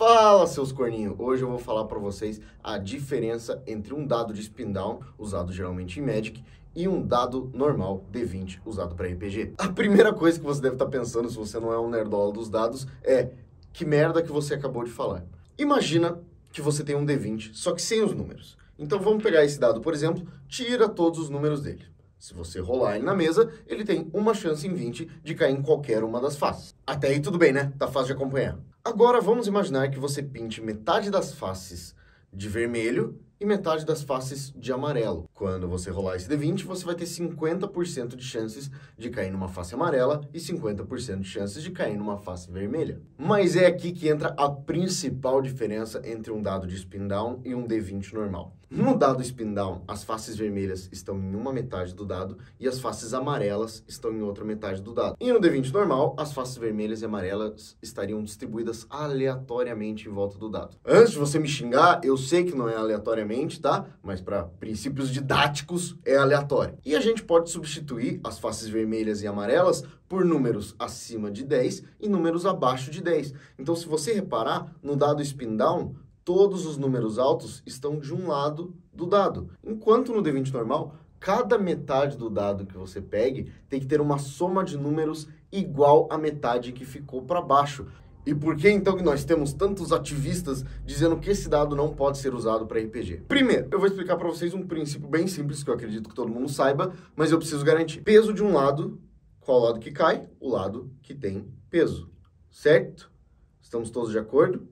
Fala, seus corninhos! Hoje eu vou falar para vocês a diferença entre um dado de spin down, usado geralmente em Magic, e um dado normal D20 usado para RPG. A primeira coisa que você deve estar tá pensando, se você não é um nerdola dos dados, é que merda que você acabou de falar. Imagina que você tem um D20, só que sem os números. Então vamos pegar esse dado, por exemplo, tira todos os números dele. Se você rolar ele na mesa, ele tem uma chance em 20 de cair em qualquer uma das faces. Até aí tudo bem, né? Tá fácil de acompanhar. Agora vamos imaginar que você pinte metade das faces de vermelho e metade das faces de amarelo. Quando você rolar esse D20, você vai ter 50% de chances de cair numa face amarela e 50% de chances de cair numa face vermelha. Mas é aqui que entra a principal diferença entre um dado de spin down e um D20 normal. No dado spin down, as faces vermelhas estão em uma metade do dado e as faces amarelas estão em outra metade do dado. E no D20 normal, as faces vermelhas e amarelas estariam distribuídas aleatoriamente em volta do dado. Antes de você me xingar, eu sei que não é aleatoriamente tá? Mas para princípios didáticos é aleatório. E a gente pode substituir as faces vermelhas e amarelas por números acima de 10 e números abaixo de 10. Então, se você reparar, no dado spin down, todos os números altos estão de um lado do dado. Enquanto no D20 normal, cada metade do dado que você pegue tem que ter uma soma de números igual à metade que ficou para baixo. E por que então que nós temos tantos ativistas dizendo que esse dado não pode ser usado para RPG? Primeiro, eu vou explicar para vocês um princípio bem simples que eu acredito que todo mundo saiba, mas eu preciso garantir. Peso de um lado, qual lado que cai? O lado que tem peso. Certo? Estamos todos de acordo?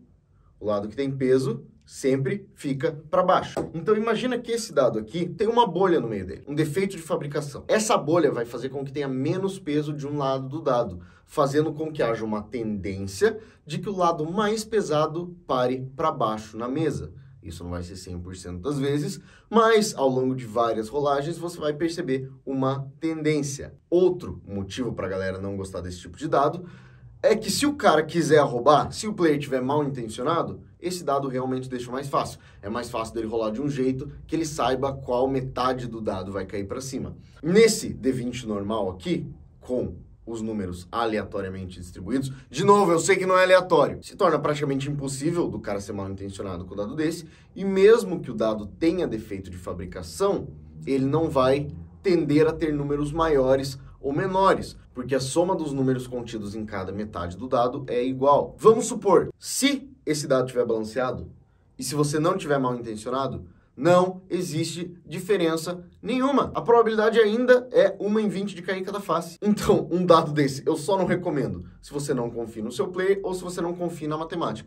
O lado que tem peso sempre fica para baixo. Então imagina que esse dado aqui tem uma bolha no meio dele, um defeito de fabricação. Essa bolha vai fazer com que tenha menos peso de um lado do dado, fazendo com que haja uma tendência de que o lado mais pesado pare para baixo na mesa. Isso não vai ser 100% das vezes, mas ao longo de várias rolagens você vai perceber uma tendência. Outro motivo para a galera não gostar desse tipo de dado é que se o cara quiser roubar, se o player tiver mal intencionado, esse dado realmente deixa mais fácil. É mais fácil dele rolar de um jeito que ele saiba qual metade do dado vai cair para cima. Nesse D20 normal aqui, com os números aleatoriamente distribuídos, de novo, eu sei que não é aleatório, se torna praticamente impossível do cara ser mal intencionado com o dado desse, e mesmo que o dado tenha defeito de fabricação, ele não vai tender a ter números maiores ou menores, porque a soma dos números contidos em cada metade do dado é igual. Vamos supor, se esse dado estiver balanceado e se você não tiver mal intencionado, não existe diferença nenhuma. A probabilidade ainda é 1 em 20 de cair em cada face. Então, um dado desse eu só não recomendo se você não confia no seu player ou se você não confia na matemática.